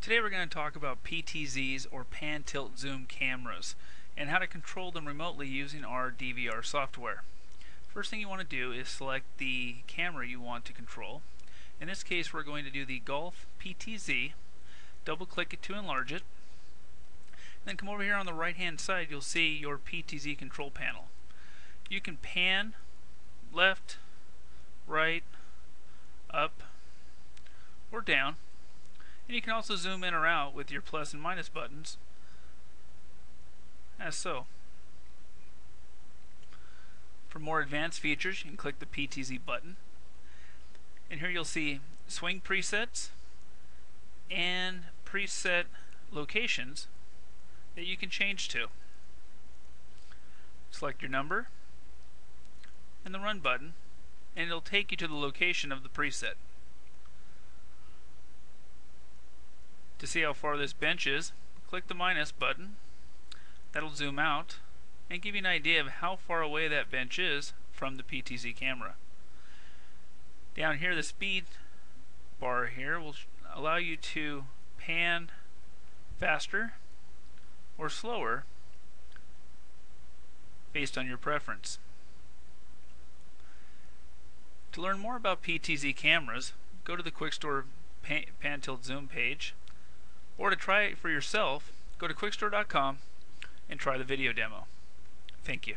Today we're going to talk about PTZs or pan tilt zoom cameras and how to control them remotely using our DVR software. First thing you want to do is select the camera you want to control. In this case we're going to do the Golf PTZ. Double click it to enlarge it. Then come over here on the right hand side you'll see your PTZ control panel. You can pan left, right, up, or down and you can also zoom in or out with your plus and minus buttons, as so. For more advanced features, you can click the PTZ button. And here you'll see swing presets and preset locations that you can change to. Select your number and the run button and it'll take you to the location of the preset. To see how far this bench is, click the minus button. That'll zoom out and give you an idea of how far away that bench is from the PTZ camera. Down here the speed bar here will allow you to pan faster or slower based on your preference. To learn more about PTZ cameras, go to the QuikStor Pan Tilt Zoom page or to try it for yourself, go to quikstor.com and try the video demo. Thank you.